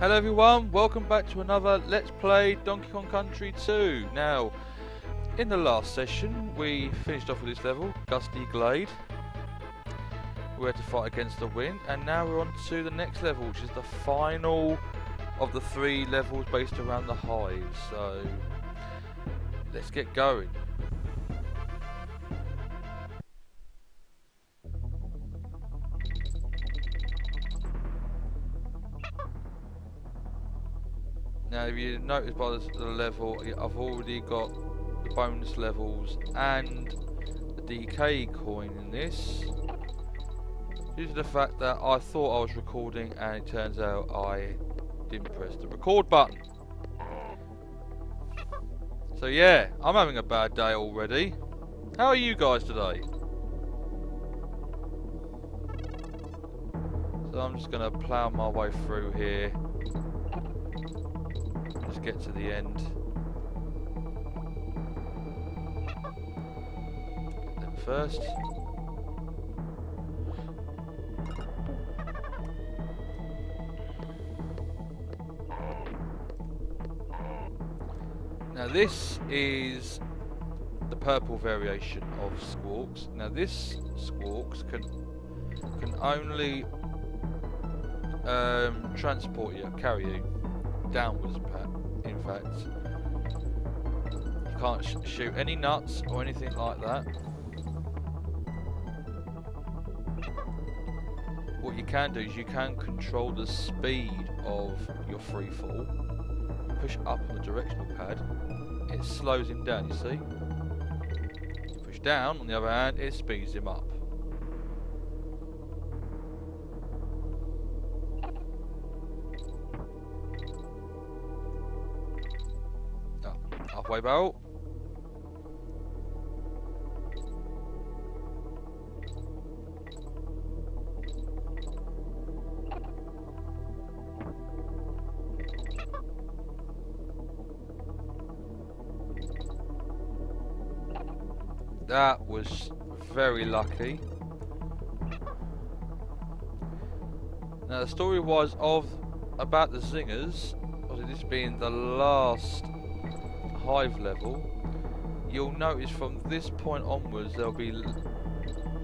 Hello everyone, welcome back to another Let's Play Donkey Kong Country 2. Now, in the last session we finished off with this level, Gusty Glade. We had to fight against the wind, and now we're on to the next level, which is the final of the three levels based around the hive. So, let's get going. Now if you notice by the, level, I've already got the bonus levels and the DK coin in this. Due to the fact that I thought I was recording and it turns out I didn't press the record button. So yeah, I'm having a bad day already. How are you guys today? So I'm just going to plough my way through here just get to the end. Then first. Now this is the purple variation of Squawks. Now this Squawks can can only um, transport you, carry you downwards in fact. You can't sh shoot any nuts or anything like that. What you can do is you can control the speed of your free fall. Push up on the directional pad, it slows him down, you see? Push down, on the other hand, it speeds him up. Wipe out. That was very lucky. Now the story was of about the zingers, was this being the last hive level, you'll notice from this point onwards there'll be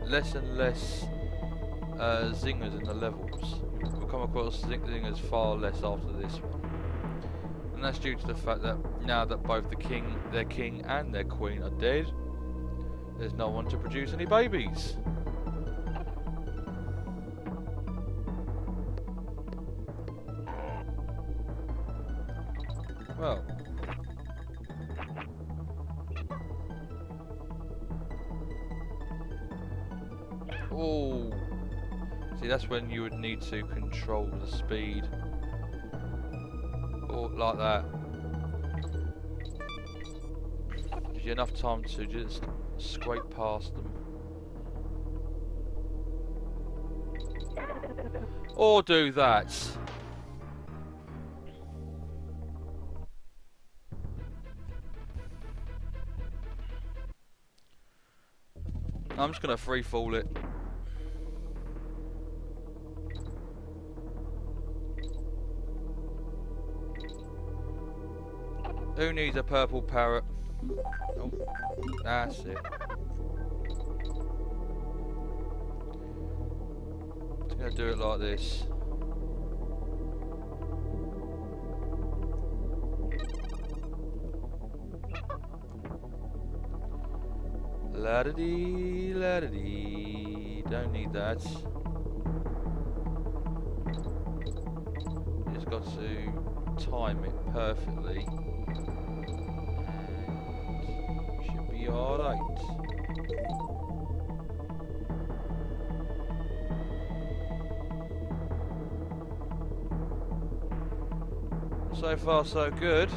less and less uh, zingers in the levels. You'll come across zingers far less after this one. And that's due to the fact that now that both the king, their king and their queen are dead, there's no one to produce any babies. Well, Oh! See, that's when you would need to control the speed. Or like that. Gives you enough time to just scrape past them. Or do that. I'm just going to free fall it. Who needs a purple parrot? Oh, that's it. I'm gonna do it like this. La da dee, la da dee. Don't need that. Just got to time it perfectly. Alright. So far so good.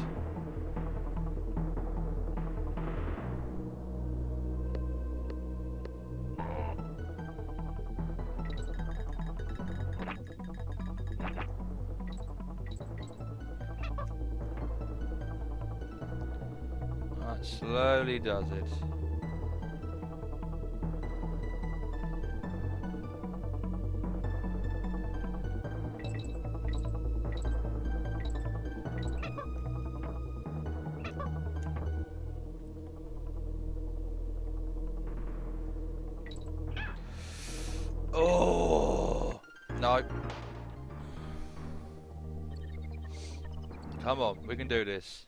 does it. Oh no. Come on, we can do this.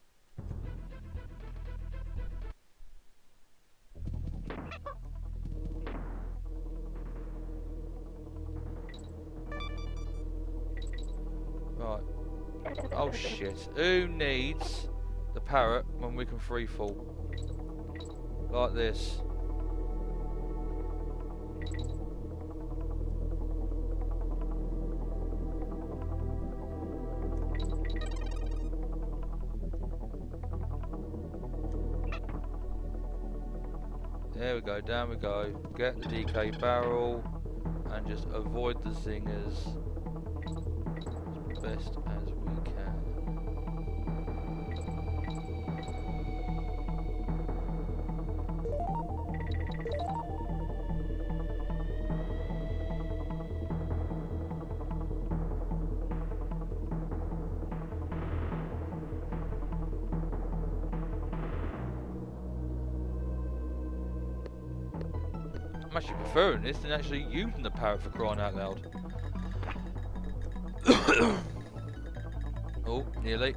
Who needs the parrot when we can free fall? Like this. There we go, down we go. Get the DK barrel and just avoid the zingers as best as we can. Actually preferring this than actually using the parrot for crying out loud. oh, nearly.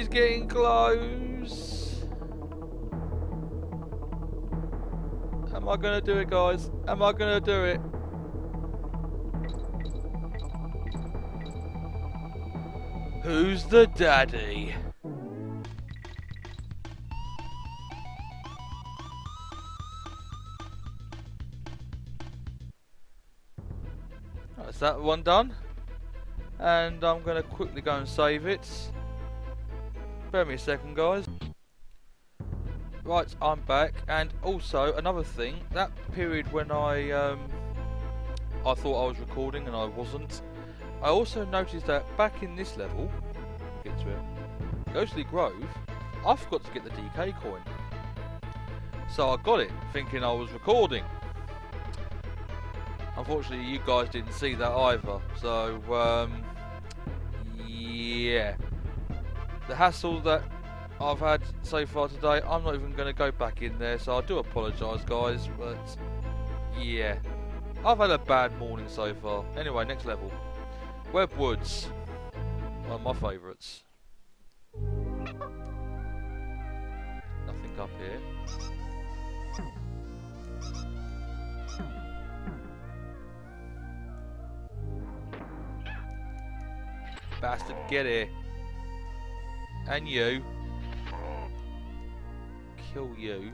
Is getting close. Am I gonna do it, guys? Am I gonna do it? Who's the daddy? That's that one done. And I'm gonna quickly go and save it. Bear me a second, guys. Right, I'm back, and also another thing. That period when I um, I thought I was recording and I wasn't. I also noticed that back in this level, get to it, Ghostly Grove, I forgot to get the DK coin. So I got it, thinking I was recording. Unfortunately, you guys didn't see that either. So um, yeah, the hassle that I've had so far today, I'm not even going to go back in there, so I do apologise guys, but yeah. I've had a bad morning so far. Anyway, next level. Web Woods. One of my favourites. Nothing up here. Bastard, get here. And you kill you.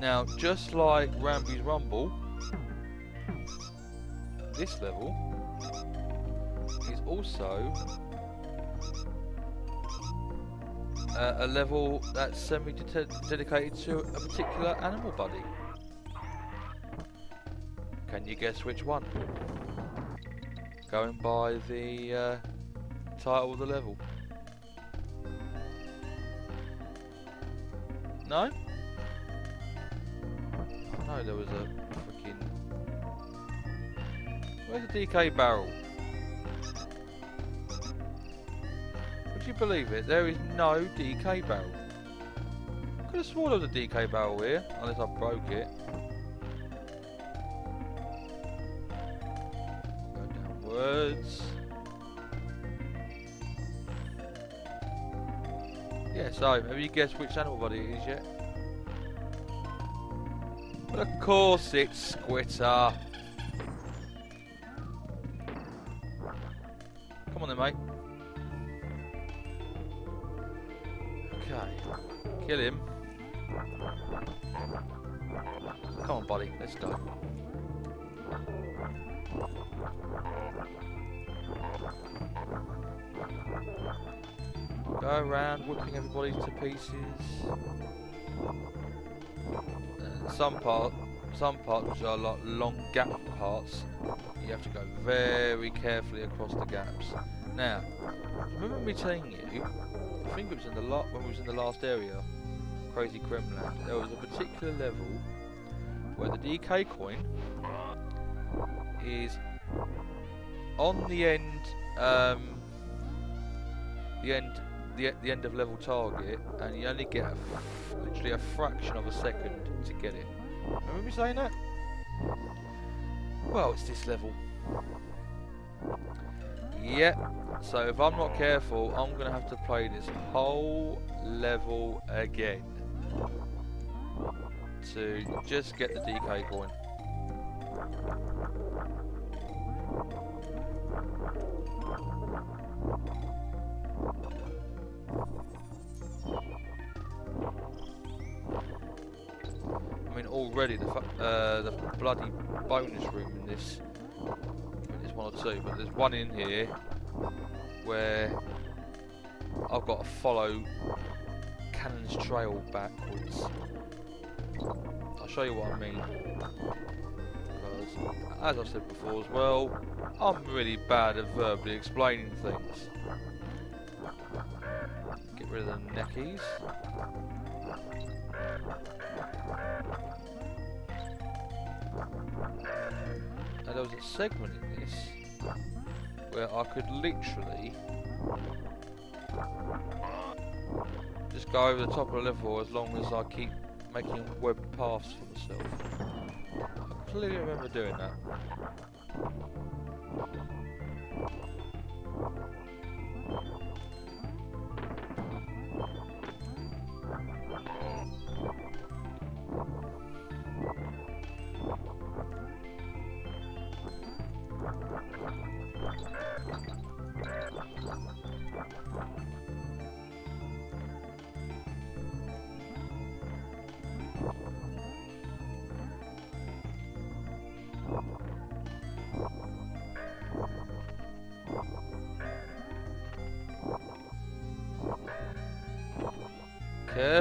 Now, just like Rambi's Rumble, this level is also uh, a level that's semi-dedicated to a particular animal buddy. Can you guess which one? Going by the uh, title of the level. No? No, there was a freaking... Where's the DK barrel? Would you believe it? There is no DK barrel. I could have sworn there was a DK barrel here, unless I broke it. Downwards. Yeah, so, have you guessed which animal body it is yet? Of course it's Squitter. Come on then, mate. Okay. Kill him. Come on, buddy, let's go. Go around whipping everybody to pieces. And some part, some parts which are like long gap parts, you have to go very carefully across the gaps. Now, remember me telling you, I think it was in the lot when we was in the last area, Krazy Kremland, there was a particular level where the DK coin is on the end, um, the end the, the end of level target and you only get a literally a fraction of a second to get it. Remember me saying that? Well, it's this level. Yep, so if I'm not careful, I'm going to have to play this whole level again to just get the DK coin. Already the uh, the bloody bonus room in this. I there's one or two, but there's one in here where I've got to follow Cannon's trail backwards. I'll show you what I mean. Because, as I've said before as well, I'm really bad at verbally explaining things. Get rid of the neckies. There was a segment in this where I could literally just go over the top of the level as long as I keep making web paths for myself. I clearly remember doing that.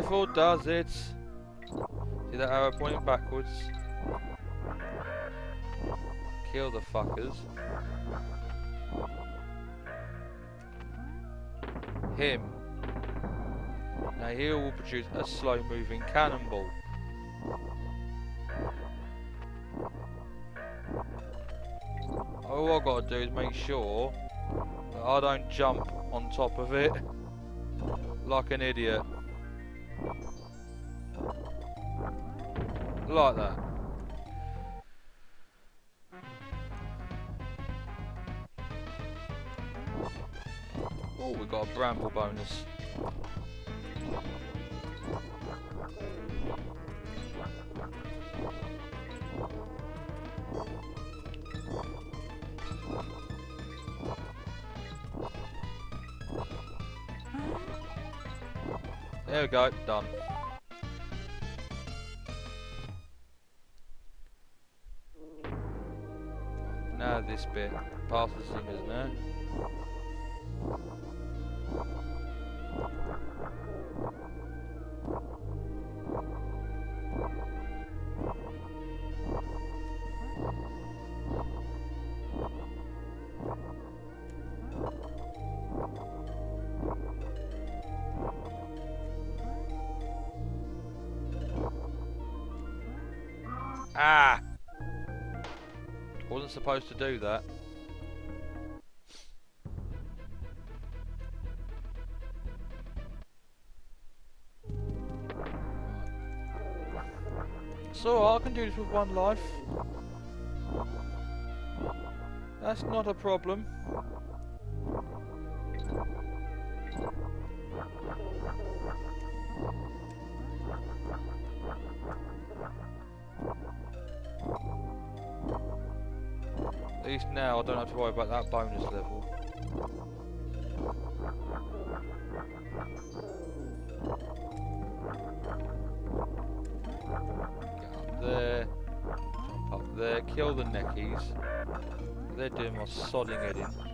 Does it. See that arrow pointing backwards? Kill the fuckers. Him. Now he will produce a slow moving cannonball. All I've got to do is make sure that I don't jump on top of it like an idiot. Like that. Oh, we got a bramble bonus. There we go, done. Now this bit, past the zingers supposed to do that. So I can do this with one life. That's not a problem. Least now I don't have to worry about that bonus level. Get up there. Up there, kill the neckies. They're doing my sodding in.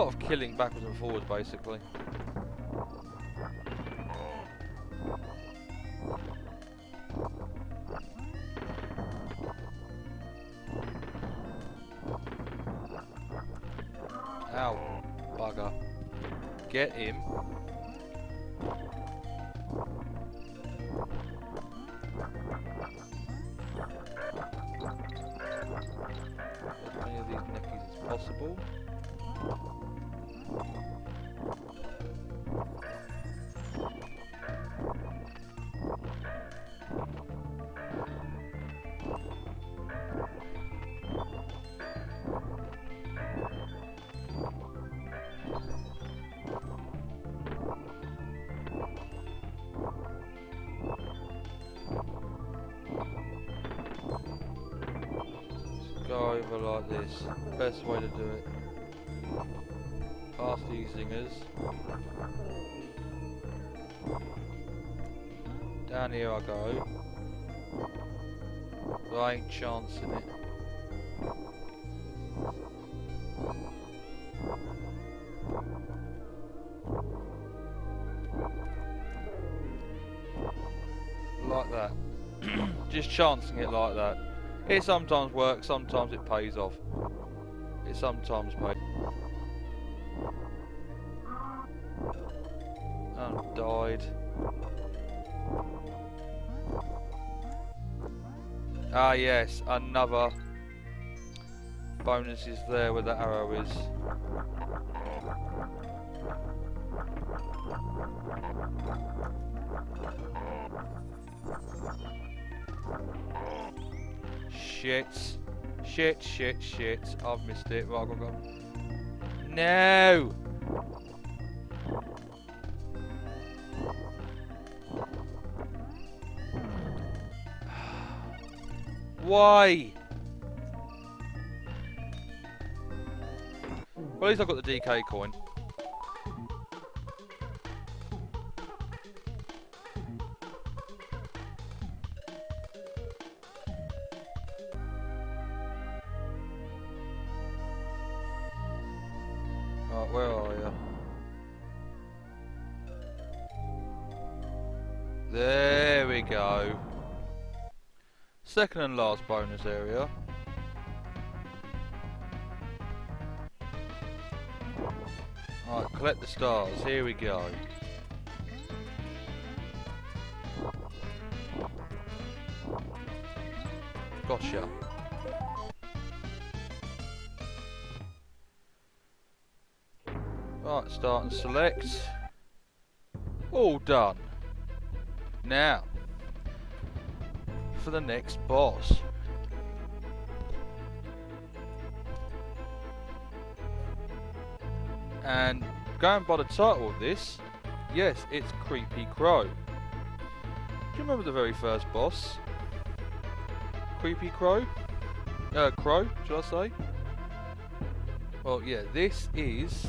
Lot of killing backwards and forwards basically. Over like this. Best way to do it. Past these zingers. Down here I go. I ain't chancing it. Like that. Just chancing it like that. It sometimes works, sometimes it pays off. It sometimes pays. Oh, died. Ah yes, another bonus is there where the arrow is. Shit. Shit, shit, shit. I've missed it. Right, go, go. No! Why? Well, at least I've got the DK coin. Where are you? There we go. Second and last bonus area. Alright, collect the stars. Here we go. Gotcha. Start and select. All done. Now, for the next boss. And going by the title of this, yes, it's Kreepy Krow. Do you remember the very first boss? Kreepy Krow? Uh, Krow, should I say? Well, yeah, this is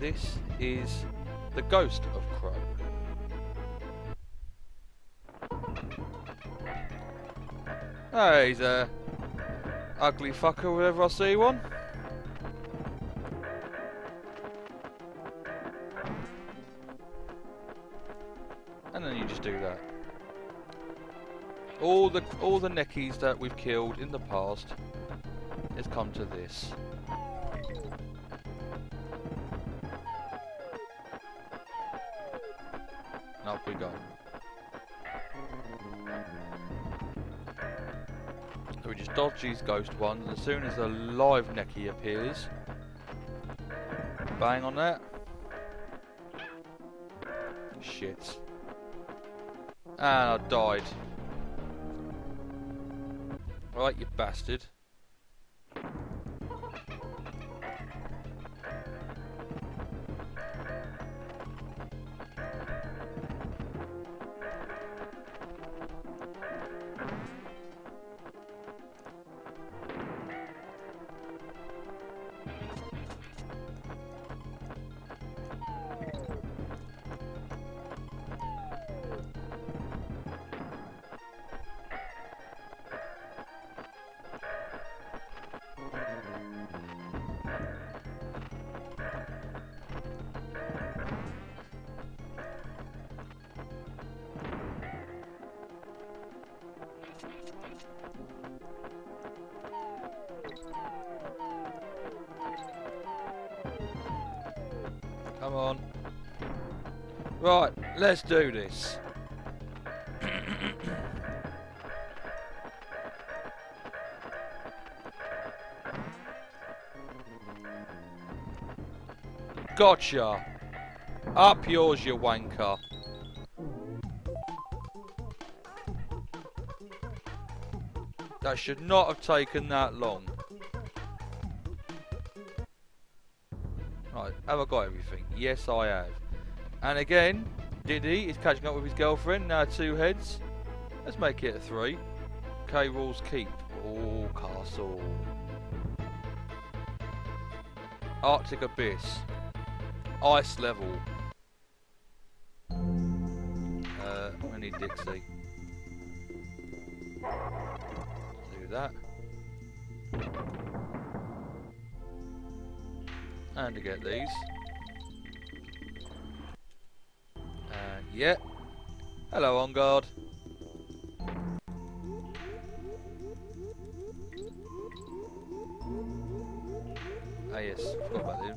This is the ghost of Krow. Oh, he's a ugly fucker whenever I see one. And then you just do that. All the all the neckies that we've killed in the past has come to this. We go. So we just dodge these ghost ones, and as soon as a live necky appears, bang on that. Shit. And I died. Right, you bastard. Right, let's do this. gotcha! Up yours, you wanker. That should not have taken that long. Right, have I got everything? Yes, I have. And again, Diddy is catching up with his girlfriend, now two heads. Let's make it a three. K. Rool's Keep. Oh, castle. Arctic Abyss. Ice level. Uh, I need Dixie. Do that. And to get these. Yeah. Hello, Enguarde. Ah yes, forgot about him.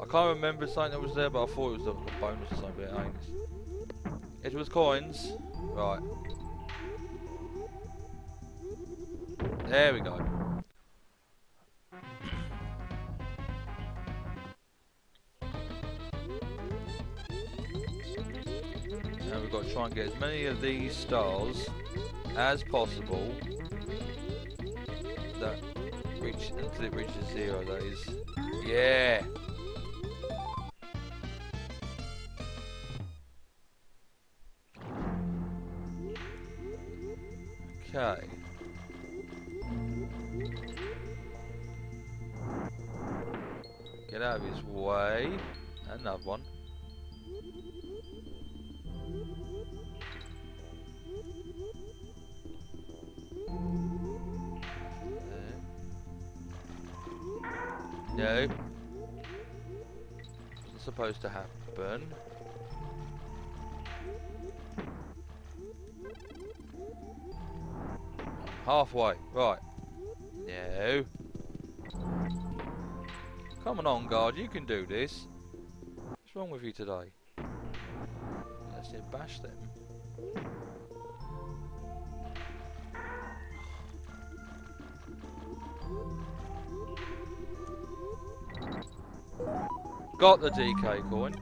I can't remember something that was there, but I thought it was a bonus or something. But it. It was coins. Right. There we go. And get as many of these stars as possible that reach until it reaches zero that is. Yeah! Okay. Get out of his way. Another one. No. It's supposed to happen. Halfway. Right. No. Come on, guard. You can do this. What's wrong with you today? Let's bash them. Got the DK coin.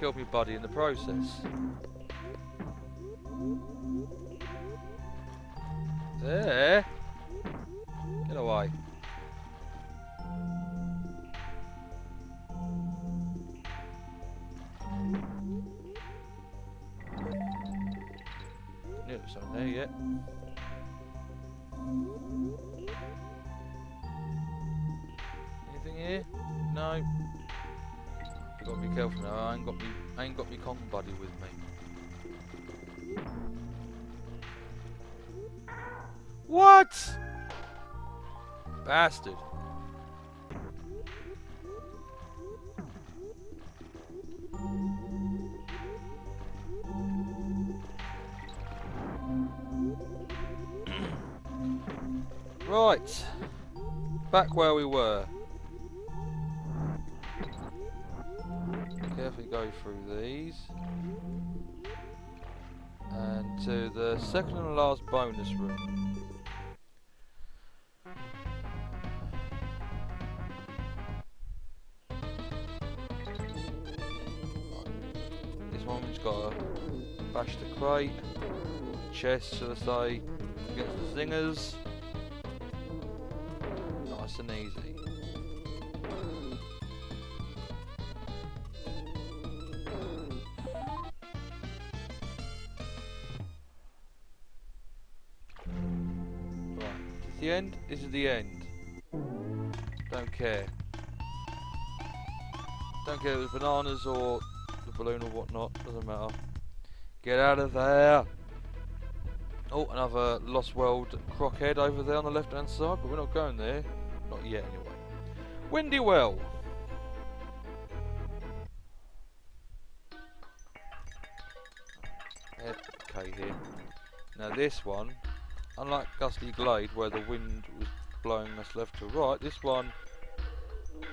Killed me buddy in the process. There. Get away. Knew it was something there yet. Anything here? No. You gotta be careful now. I ain't got me. I ain't got me Kong buddy with me. What? Bastard. Back where we were. Carefully go through these. And to the second and last bonus room. This one's got to bash the crate, chest, should I say, against the zingers. And easy. Right, is the end. This is the end. Don't care. Don't care if bananas or the balloon or whatnot. Doesn't matter. Get out of there. Oh, another Lost World crockhead over there on the left hand side, but we're not going there. Anyway. Windy Well. Okay, here. Now this one, unlike Gusty Glade, where the wind was blowing us left to right, this one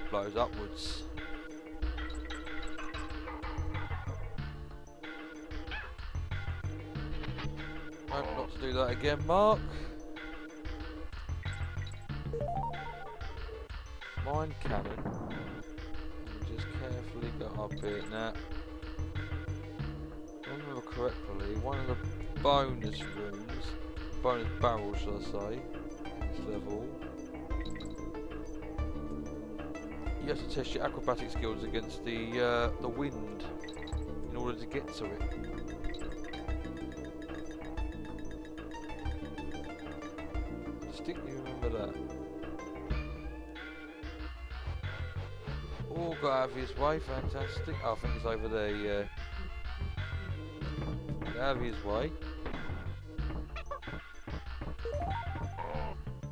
blows upwards. Hope not to do that again, Mark. Mine cannon. Just carefully go up it now. If I remember correctly, one of the bonus rooms, bonus barrels should I say, this level, you have to test your acrobatic skills against the uh, the wind in order to get to it. His way, fantastic. Oh, I think he's over there, yeah. Out of his way.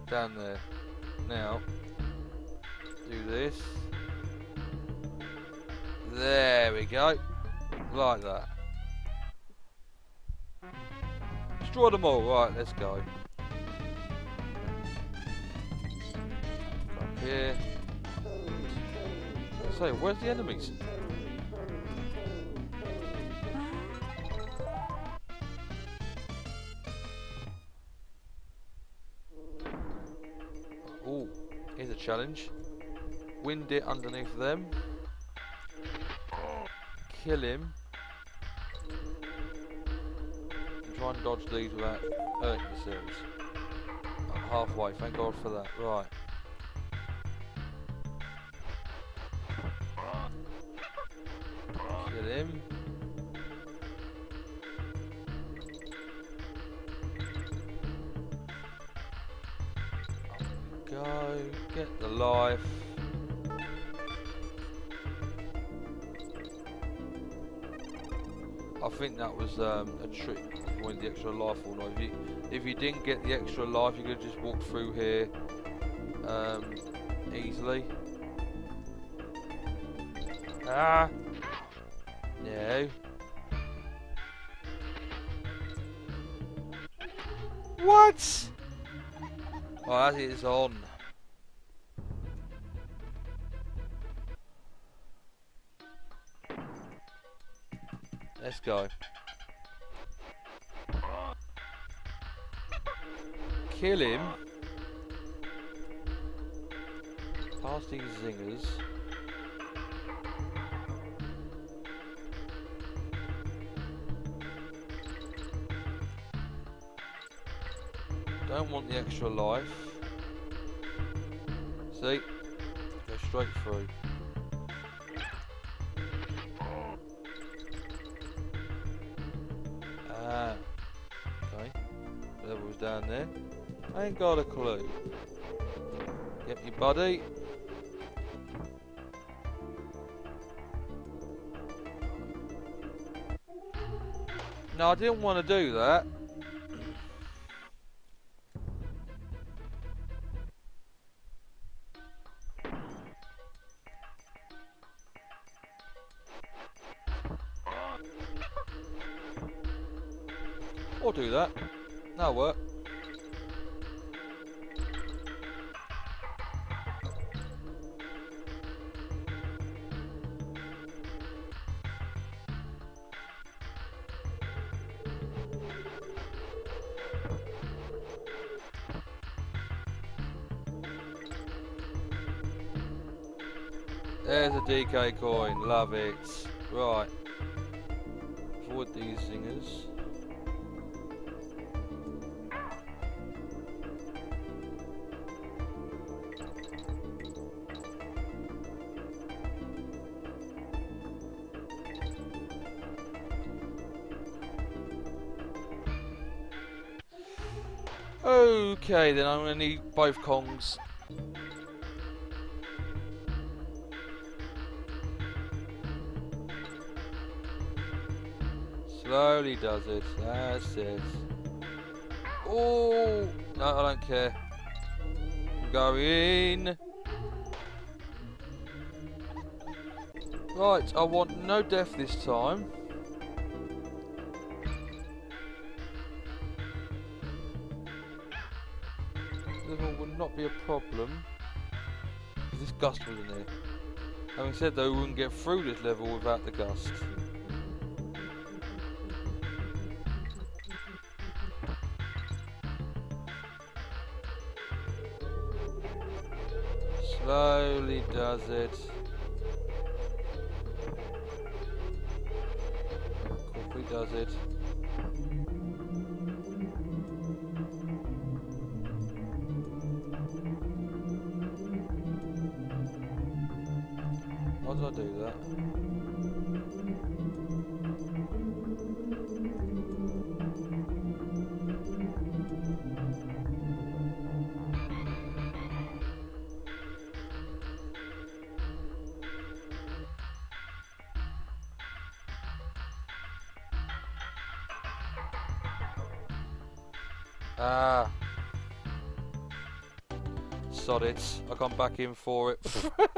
Down there. Now, do this. There we go. Like that. Destroy them all. Right, let's go. Up here. So, where's the enemies? Oh, here's a challenge. Wind it underneath them. Kill him. And try and dodge these without hurting yourselves. I'm halfway, thank God for that. Right. I think that was um, a trick with the extra life or not. If you, if you didn't get the extra life, you could just walk through here um, easily. Ah! No. What? Oh, that is on. Go. Kill him. Past these zingers. Don't want the extra life. See? Go straight through. Ah. Okay. Level's down there. I ain't got a clue. Yep, your buddy. No, I didn't want to do that. There's a DK coin, love it. Right. Forward these zingers. Okay, then I'm going to need both Kongs. Slowly does it. That's it. Oh no, I don't care. I'm going. Right, I want no death this time. This level would not be a problem. This gust was in here. Having said though, we wouldn't get through this level without the gust. Slowly does it. Quickly does it. Why did I do that? Back in for it.